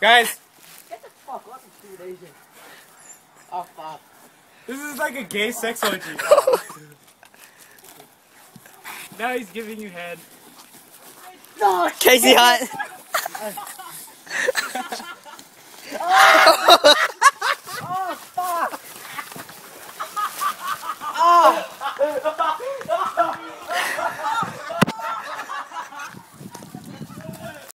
Guys, Get the fuck off of stupid Asian. Oh fuck. this is like a gay sex orgy. now he's giving you head. No, Casey Hunt.